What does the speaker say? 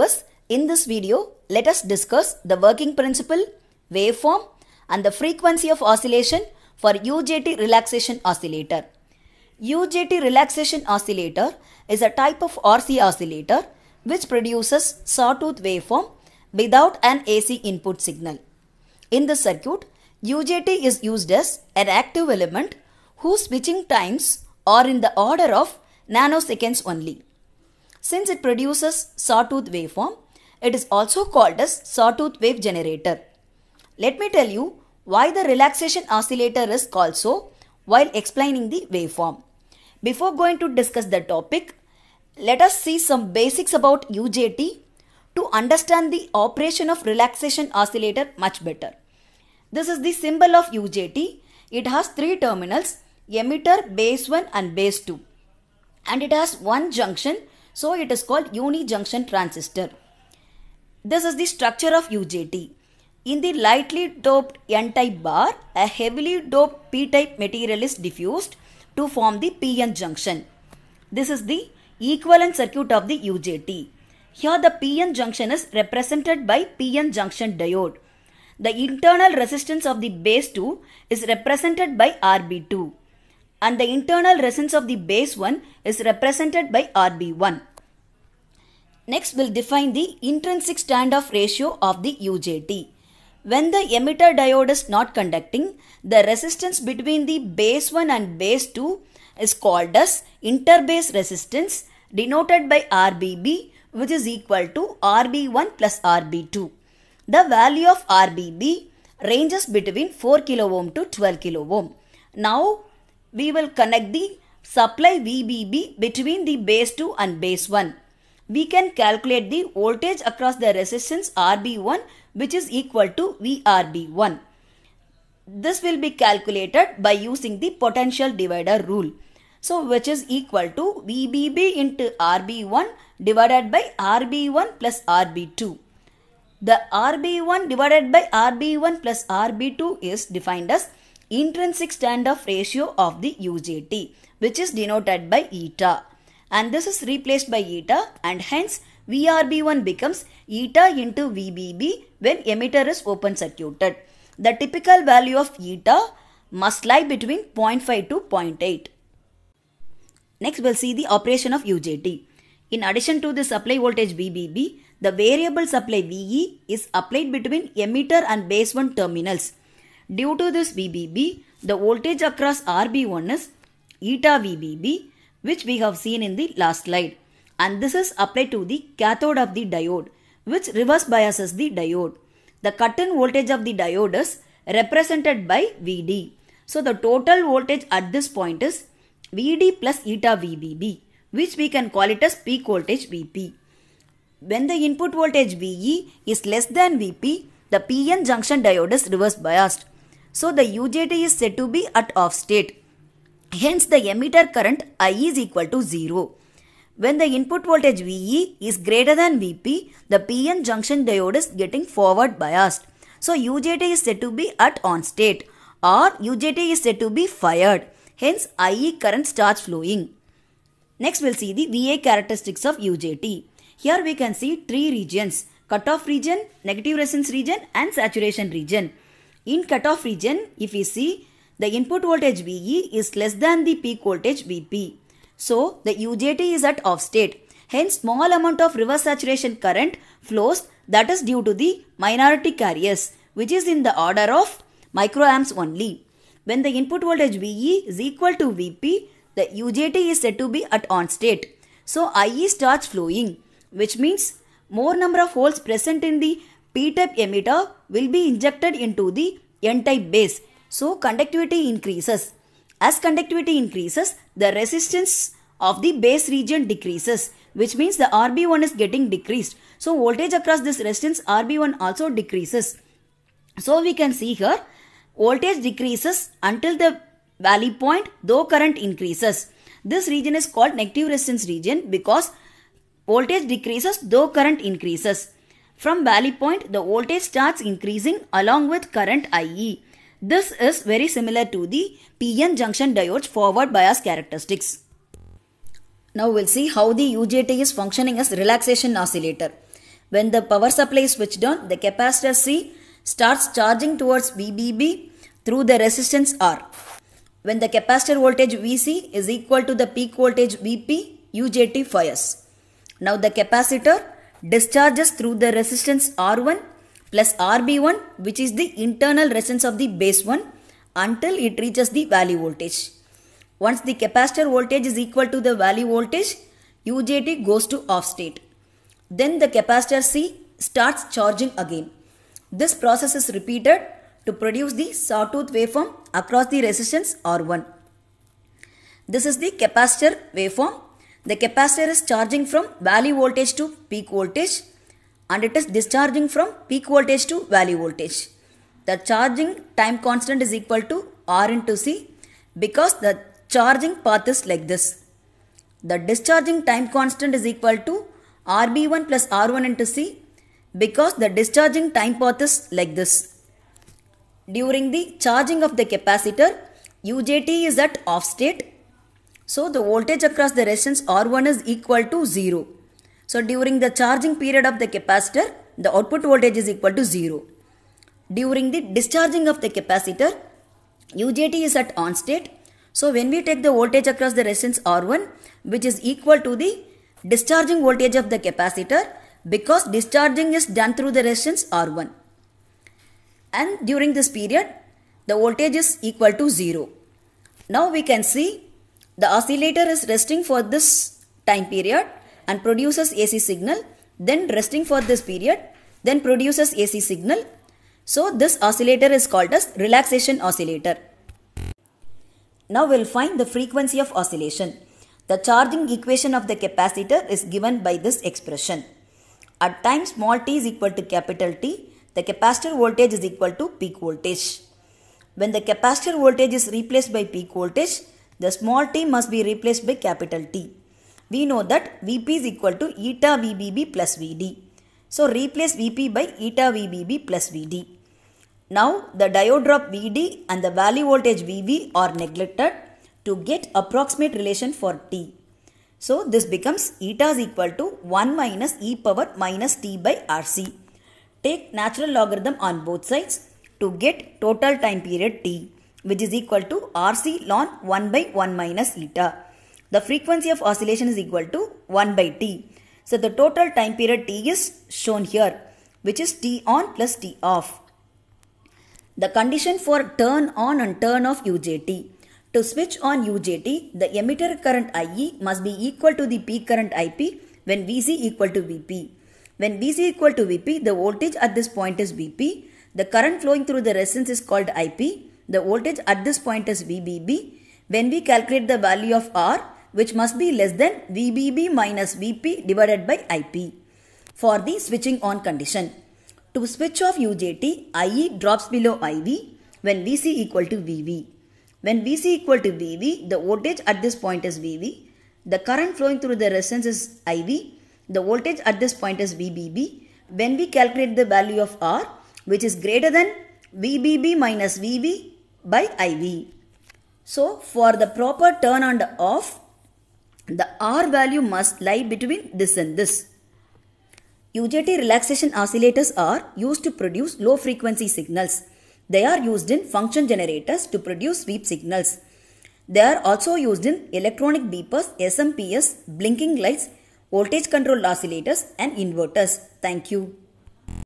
viewers, in this video, let us discuss the working principle, waveform and the frequency of oscillation for UJT relaxation oscillator. UJT relaxation oscillator is a type of RC oscillator which produces sawtooth waveform without an AC input signal. In the circuit, UJT is used as an active element whose switching times are in the order of nanoseconds only. Since it produces sawtooth waveform, it is also called as sawtooth wave generator. Let me tell you why the relaxation oscillator is called so while explaining the waveform. Before going to discuss the topic, let us see some basics about UJT to understand the operation of relaxation oscillator much better. This is the symbol of UJT. It has three terminals emitter, base 1 and base 2 and it has one junction so it is called uni-junction transistor. This is the structure of UJT. In the lightly doped N-type bar, a heavily doped P-type material is diffused to form the PN junction. This is the equivalent circuit of the UJT. Here the PN junction is represented by PN junction diode. The internal resistance of the base 2 is represented by RB2 and the internal resistance of the base 1 is represented by RB1. Next we'll define the intrinsic standoff ratio of the UJT. When the emitter diode is not conducting, the resistance between the base 1 and base 2 is called as interbase resistance denoted by RBB which is equal to RB1 plus RB2. The value of RBB ranges between 4 kilo ohm to 12 kilo ohm. Now we will connect the supply VBB between the base 2 and base 1. We can calculate the voltage across the resistance RB1 which is equal to VRB1. This will be calculated by using the potential divider rule. So which is equal to VBB into RB1 divided by RB1 plus RB2. The RB1 divided by RB1 plus RB2 is defined as intrinsic standoff ratio of the UJT which is denoted by eta and this is replaced by eta and hence VRB1 becomes eta into VBB when emitter is open circuited. The typical value of eta must lie between 0.5 to 0.8. Next we'll see the operation of UJT. In addition to the supply voltage VBB, the variable supply VE is applied between emitter and base 1 terminals. Due to this VBB, the voltage across RB1 is eta VBB which we have seen in the last slide and this is applied to the cathode of the diode which reverse biases the diode. The cut-in voltage of the diode is represented by VD. So the total voltage at this point is VD plus eta VBB which we can call it as peak voltage VP. When the input voltage VE is less than VP, the PN junction diode is reverse biased. So the UJT is said to be at off state. Hence the emitter current I is equal to 0. When the input voltage VE is greater than VP, the PN junction diode is getting forward biased. So UJT is said to be at on state or UJT is said to be fired. Hence IE current starts flowing. Next we'll see the VA characteristics of UJT. Here we can see three regions cutoff region, negative resistance region and saturation region. In cutoff region, if we see the input voltage VE is less than the peak voltage VP. So the UJT is at off state. Hence small amount of reverse saturation current flows that is due to the minority carriers which is in the order of microamps only. When the input voltage VE is equal to VP, the UJT is said to be at on state. So IE starts flowing which means more number of holes present in the P-type emitter will be injected into the N-type base. So conductivity increases. As conductivity increases, the resistance of the base region decreases which means the RB1 is getting decreased. So voltage across this resistance RB1 also decreases. So we can see here voltage decreases until the valley point though current increases. This region is called negative resistance region because voltage decreases though current increases. From valley point, the voltage starts increasing along with current IE. This is very similar to the PN junction diode's forward bias characteristics. Now we'll see how the UJT is functioning as relaxation oscillator. When the power supply is switched on, the capacitor C starts charging towards VBB through the resistance R. When the capacitor voltage VC is equal to the peak voltage VP, UJT fires. Now the capacitor discharges through the resistance R1 plus RB1 which is the internal resistance of the base 1 until it reaches the valley voltage. Once the capacitor voltage is equal to the valley voltage, UJT goes to off state. Then the capacitor C starts charging again. This process is repeated to produce the sawtooth waveform across the resistance R1. This is the capacitor waveform. The capacitor is charging from valley voltage to peak voltage and it is discharging from peak voltage to valley voltage. The charging time constant is equal to R into C because the charging path is like this. The discharging time constant is equal to RB1 plus R1 into C because the discharging time path is like this. During the charging of the capacitor, UJT is at off state. So the voltage across the resistance R1 is equal to 0. So during the charging period of the capacitor, the output voltage is equal to 0. During the discharging of the capacitor, UJT is at on state. So when we take the voltage across the resistance R1, which is equal to the discharging voltage of the capacitor, because discharging is done through the resistance R1 and during this period the voltage is equal to 0. Now we can see the oscillator is resting for this time period and produces AC signal then resting for this period then produces AC signal. So this oscillator is called as relaxation oscillator. Now we'll find the frequency of oscillation. The charging equation of the capacitor is given by this expression. At time small t is equal to capital T, the capacitor voltage is equal to peak voltage. When the capacitor voltage is replaced by peak voltage, the small t must be replaced by capital T. We know that Vp is equal to eta VBB plus Vd. So replace Vp by eta VBB plus Vd. Now the diode drop Vd and the valley voltage Vv are neglected to get approximate relation for T. So this becomes eta is equal to 1 minus e power minus t by Rc. Take natural logarithm on both sides to get total time period t which is equal to RC ln 1 by 1 minus eta. The frequency of oscillation is equal to 1 by t. So the total time period t is shown here which is t on plus t off. The condition for turn on and turn off UJT. To switch on UJT, the emitter current IE must be equal to the peak current IP when VC equal to VP. When Vc equal to Vp, the voltage at this point is Vp. The current flowing through the resistance is called Ip. The voltage at this point is VBB. When we calculate the value of R, which must be less than VBB minus Vp divided by Ip for the switching on condition. To switch off UJT, IE drops below IV when Vc equal to Vv. When Vc equal to Vv, the voltage at this point is Vv. The current flowing through the resistance is IV the voltage at this point is VBB. When we calculate the value of R, which is greater than VBB minus VV by IV. So, for the proper turn on off, the R value must lie between this and this. UJT relaxation oscillators are used to produce low frequency signals. They are used in function generators to produce sweep signals. They are also used in electronic beepers, SMPS, blinking lights, voltage control oscillators and inverters. Thank you.